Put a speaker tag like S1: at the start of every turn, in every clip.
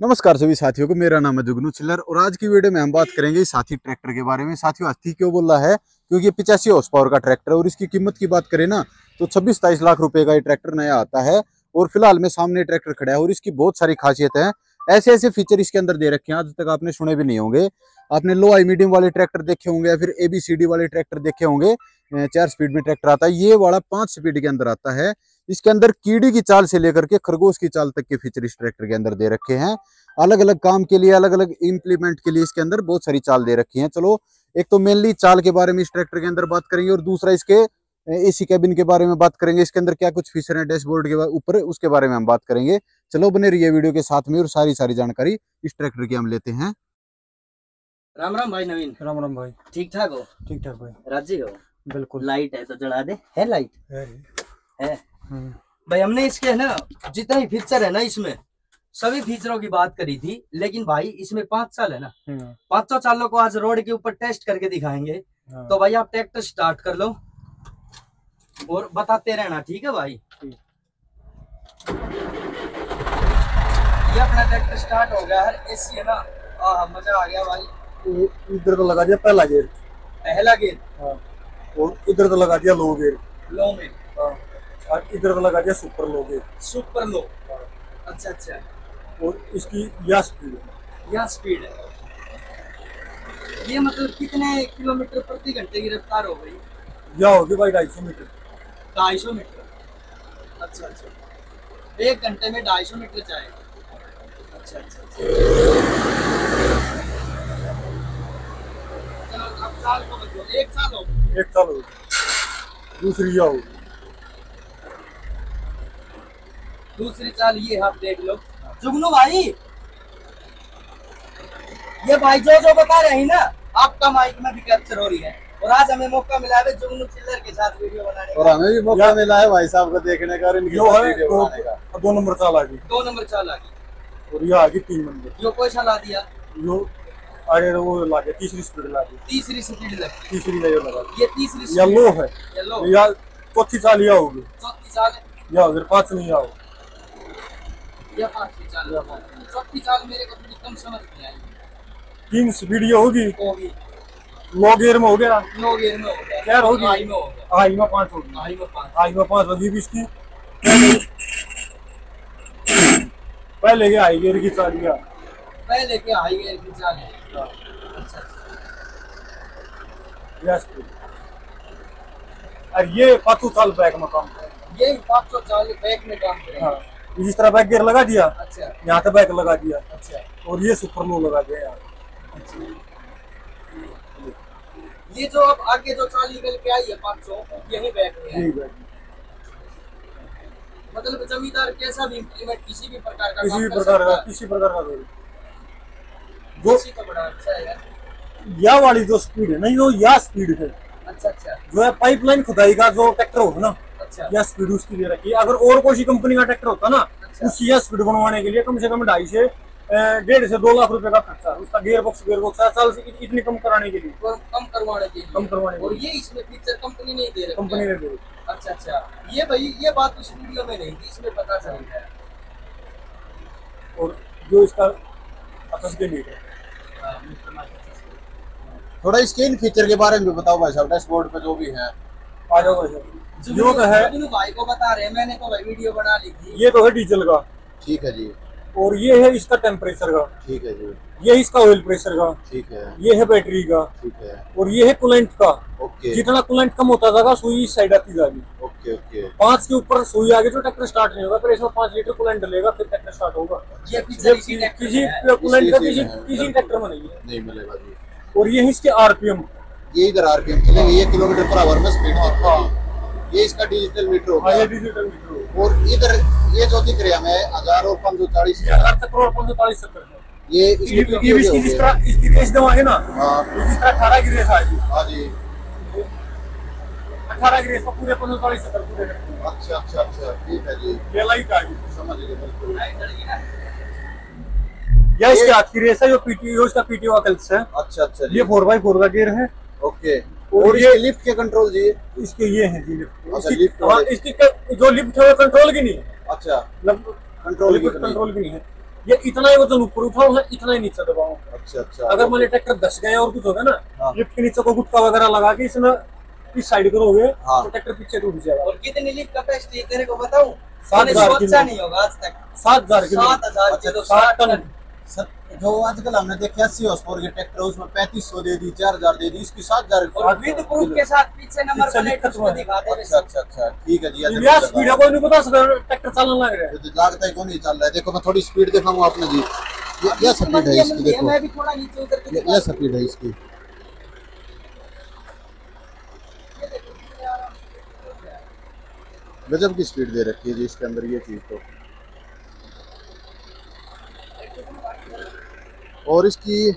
S1: नमस्कार सभी साथियों को, मेरा नाम है जुगनू चिल्लर और आज की वीडियो में हम बात करेंगे साथी ट्रैक्टर के बारे में। साथियों, हाथी क्यों बोल रहा है? क्योंकि ये पिचासी हाउस पावर का ट्रैक्टर है और इसकी कीमत की बात करें ना तो छब्बीस तेईस लाख रुपए का ये ट्रैक्टर नया आता है और फ़िलहाल में सामने ट्रैक्टर खड़ा है और इसकी बहुत सारी खासियत है। ऐसे ऐसे फीचर इसके अंदर दे रखे हैं। आज तक आपने सुने भी नहीं होंगे। आपने लो आई मीडियम वाले ट्रैक्टर देखे होंगे या फिर एबीसीडी वाले ट्रैक्टर देखे होंगे चार स्पीड में ट्रैक्टर आता है। ये वाला पाँच स्पीड के अंदर आता है। इसके अंदर कीड़ी की चाल से लेकर के खरगोश की चाल तक के फीचर इस ट्रैक्टर के अंदर दे रखे हैं। अलग अलग काम के लिए अलग अलग इम्प्लीमेंट के लिए इसके अंदर बहुत सारी चाल दे रखी है। चलो, एक तो मेनली चाल के बारे में इस ट्रैक्टर के अंदर बात करेंगे और दूसरा इसके एसी कैबिन के बारे में बात करेंगे इसके अंदर क्या कुछ फीचर है डैशबोर्ड के ऊपर उसके बारे में हम बात करेंगे। चलो बने रहिए वीडियो के साथ में और सारी सारी जानकारी इस ट्रैक्टर की हम लेते हैं।
S2: राम राम भाई नवीन।
S3: राम राम भाई।
S2: ठीक ठाक हो?
S3: ठीक ठाक भाई।
S2: राज़ी हो?
S3: बिल्कुल।
S2: लाइट है तो जला दे। है लाइट
S3: है।
S2: है।
S3: हम्म,
S2: भाई हमने इसके है ना जितने भी फीचर है ना इसमें सभी फीचरों की बात करी थी लेकिन भाई इसमें पाँच साल है ना।
S3: हम्म,
S2: पाँचों सालों को आज रोड के ऊपर टेस्ट करके दिखाएँगे।
S3: हाँ,
S2: तो भाई आप ट्रैक्टर स्टार्ट कर लो। और बताते रहना ठीक है भाई? ये अपना ट्रैक्टर स्टार्ट हो गया है एसी है ना? आह मज़ा आ गया भाई।
S3: तो इधर तो लगा दिया पहला गेयर
S2: पहला गेयर
S3: हाँ, और इधर तो लगा दिया लो गेयर
S2: लो में
S3: हाँ, और इधर तो लगा दिया super low gear
S2: super low अच्छा अच्छा।
S3: और इसकी यह स्पीड है।
S2: यह स्पीड है। ये मतलब कितने किलोमीटर प्रति घंटे की रफ्तार हो गई?
S3: यह होगी भाई ढाई सौ मीटर।
S2: ढाई सौ मीटर अच्छा अच्छा। एक घंटे में ढाई सौ मीटर जाएगा। अच्छा अच्छा अच्छा। चलो अब साल को बचो एक साल हो
S3: एक साल होगी दूसरी यह होगी
S2: दूसरी चाल ये आप देख लो। जुगनू भाई ये भाई जो जो बता रहे हैं ना आपका माइक में भी कैप्चर हो रही है। और आज हमें मौका मिला है जुगनू चिल्लर के साथ वीडियो बनाने का।
S1: और हमें भी मौका मिला है भाई साहब को देखने का और इनके साथ
S3: है
S1: वीडियो
S3: दो,
S1: बनाने का।
S3: दो नंबर चाल आ गई।
S2: दो नंबर चाल आ गई।
S3: और यह आ गई तीन नंबर।
S2: यो कोई चला दिया?
S3: जो आगे वो ला गया तीसरी स्पीड ला गई
S2: तीसरी स्पीड लगी
S3: तीसरी लेयर लगा
S2: ये तीसरी
S3: यह लो है।
S2: येलो
S3: या चौथी चाल यह होगी
S2: चौथी चाल
S3: या अगर पाँच नहीं आओ
S2: या पांचवी चाल। चौथी चाल मेरे को थोड़ी कम समझ में आई।
S3: तीन स्पीड ये होगी।
S2: होगी
S3: गेयर में हो गया।
S2: नो गेयर में
S3: यार होगी।
S2: हाई में
S3: हाई में पाँच होगी।
S2: हाई में पाँच।
S3: हाई में पाँच होगी भी इसकी। पहले के हाई गियर की चाल गया
S2: पहले के हाई गेयर की चाल है। अच्छा अच्छा।
S3: यस और ये पाँचों साल बैक में काम करेगा
S2: ये पाँच सौ चाल बैक में काम करेगा
S3: हाँ। जिस तरह बैक गियर लगा दिया?
S2: अच्छा।
S3: यहाँ पे बैक लगा दिया।
S2: अच्छा।
S3: और ये सुपर लो लगा दिया यहाँ
S2: अच्छा ये जो अब आगे जो चाल निकल के आई है पाँच सौ यही है।
S3: यही बैक
S2: मतलब जमींदार कैसा भी इम्प्लीमेंट किसी भी प्रकार का
S3: किसी भी प्रकार का किसी प्रकार का जो
S2: का बड़ा अच्छा है
S3: यह वाली जो स्पीड है नहीं वो यह स्पीड है।
S2: अच्छा अच्छा।
S3: जो है पाइपलाइन खुदाई का जो ट्रैक्टर होगा ना
S2: अच्छा।
S3: यह स्पीड उसके लिए रखी है। अगर और कोई कंपनी का ट्रैक्टर होता ना
S2: अच्छा।
S3: उसकी यह स्पीड बनवाने के लिए कम से कम ढाई से डेढ़ से दो लाख रुपए का खर्चा उसका गियर बॉक्स गियर बॉक्स साल से इत- इतनी कम कराने के लिए।
S2: और कम करवाने के लिए।
S3: कम करवाने
S2: और ये इसमें फीचर कंपनी नहीं दे रही
S3: कंपनी। ने दे दी।
S2: अच्छा अच्छा। ये भाई ये बात उस वीडियो में नहीं थी इसमें पता चल गया।
S3: और जो इसका अथस के लिए। है।
S1: थोड़ा इसके इन फीचर के बारे में बताओ भाई साहब डैशबोर्ड पे जो भी है।
S3: आ जाओ भाई साहब। जो तो है
S2: भाई को बता रहे हैं मैंने तो भाई वीडियो बना ली थी।
S3: ये तो है डीजल का।
S1: ठीक है जी।
S3: और ये है इसका टेम्परेचर का।
S1: ठीक है जी।
S3: ये इसका ऑयल प्रेशर का।
S1: ठीक है।
S3: ये है बैटरी का।
S1: ठीक है।
S3: और ये है कुलेंट का।
S1: ओके
S3: जितना कुलेंट कम होता जाएगा सुई इस साइड आती जाएगी
S1: ओके ओके
S3: पाँच के ऊपर सुई आगे जो ट्रैक्टर स्टार्ट नहीं होगा फिर इसमें पाँच लीटर कुलेंट डलेगा फिर ट्रैक्टर स्टार्ट होगा। किसी कुलेंट का किसी
S1: है।
S3: किसी ट्रैक्टर में नहीं है।
S1: नहीं मिलेगा जी।
S3: और ये है इसके आरपीएम
S1: ये इधर आरपीएम चलेंगे ये किलोमीटर पर आवर में स्पीड होगा ये इसका डिजिटल मीटर
S3: हाँ
S1: होगा
S3: ये डिजिटल मीटर।
S1: और इधर ये जो दिख रहा है हमें हज़ार और पाँच सौ चालीस
S3: ये हज़ार पाँच सौ चालीस सत्तर
S1: इसकी हो
S3: जिस तरह इसकी रेस दवाएँगे ना?
S1: हाँ।
S3: जिस तरह अठारह की रेस आएगी
S1: हाँ जी।
S3: अठारह की रेस पूरे पाँच सौ चालीस सत्तर पूरे
S1: अच्छा अच्छा अच्छा। ठीक है जी।
S3: ये लाइट आएगी
S1: समझ गए बिल्कुल।
S2: गई
S3: इसके हाथ की रेस है जो पीटीओ इसका पीटीओ कल्स है।
S1: अच्छा अच्छा
S3: ये फोर बाई फोर का गियर है।
S1: ओके।
S3: और ये-
S1: लिफ्ट के कंट्रोल जी।
S3: इसके ये है जी लिफ्ट।
S1: अच्छा,
S3: इसकी
S1: लिफ्ट
S3: हाँ, इसकी जो लिफ्ट है वो कंट्रोल की नहीं है।
S1: अच्छा।
S3: मतलब
S1: कंट्रोल की
S3: लिफ्ट
S1: तो नहीं।
S3: कंट्रोल की नहीं है। ये इतना ही वज़न ऊपर उठाओ है इतना ही नीचे दबाओ
S1: अच्छा अच्छा।
S3: अगर मान ली ट्रैक्टर धस गया और कुछ हो होगा ना
S1: हाँ।
S3: लिफ्ट के नीचे को गुटका वगैरह लगा के इसमें इस साइड करोगे
S1: हाँ।
S3: तो ट्रैक्टर पीछे टूट जाएगा।
S2: और कितनी लीप कैपेसिटी तेरे को बताऊँ?
S3: सात हज़ार
S2: नहीं होगा आज तक।
S3: सात हज़ार
S2: सात हज़ार
S1: अच्छा,
S3: सात टन।
S1: जो आजकल हमने देखे अस्सी हॉर्स पावर के ट्रैक्टर उसमें पैंतीस सौ दे दी चार हज़ार दे दी इसकी सात हज़ार
S2: और विद प्रूफ के साथ पीछे नंबर प्लेट
S3: लिखा।
S2: दिखा दे
S1: अच्छा अच्छा अच्छा ठीक है जी अच्छा,
S3: यार स्पीड कोई नहीं बता ट्रैक्टर चलने लग रहा है।
S1: तो है कौन नहीं चल रहा है? देखो मैं थोड़ी स्पीड दिखाऊँगा आपने जी। ये ये स्पीड है इसकी देखो।
S2: मैं भी थोड़ा नीचे उतर के
S1: ये स्पीड है इसकी। गजब की स्पीड दे रखी है जी इसके अंदर ये चीज़ तो। और इसकी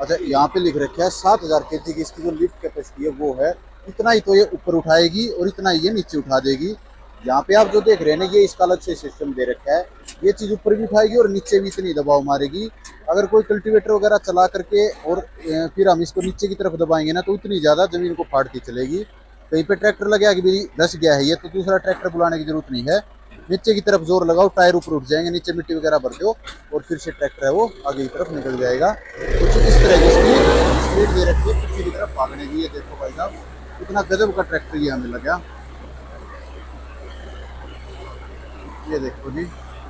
S1: अच्छा यहाँ पे लिख रखा है, सात हज़ार के जी की इसकी जो लिफ्ट कैपेसिटी है, वो है। इतना ही तो ये ऊपर उठाएगी और इतना ही ये नीचे उठा देगी। यहाँ पे आप जो देख रहे हैं ना, ये इसका अलग से सिस्टम दे रखा है। ये चीज़ ऊपर भी उठाएगी और नीचे भी इतनी दबाव मारेगी। अगर कोई कल्टीवेटर वगैरह चला करके और फिर हम इसको नीचे की तरफ़ दबाएँगे ना तो इतनी ज़्यादा ज़मीन को फाड़ती चलेगी। कहीं पे ट्रैक्टर लगा कि भी धस गया है ये तो दूसरा ट्रैक्टर बुलाने की ज़रूरत नहीं है। नीचे की तरफ़ ज़ोर लगाओ, टायर ऊपर उठ जाएँगे, नीचे मिट्टी वगैरह भर दो और फिर से ट्रैक्टर है वो आगे की तरफ़ निकल जाएगा। कुछ इस तरह की स्पीड दे रखी है, पीछे की तरफ़ भागने की ये देखो भाई साहब इतना गजब का ट्रैक्टर ये हमें लगा। ये देखो जी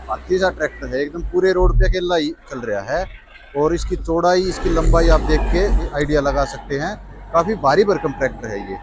S1: हाथी सा ट्रैक्टर है, एकदम पूरे रोड पे अकेला ही चल रहा है और इसकी चौड़ाई, इसकी लंबाई आप देख के आइडिया लगा सकते हैं। काफ़ी भारी भरकम ट्रैक्टर है ये।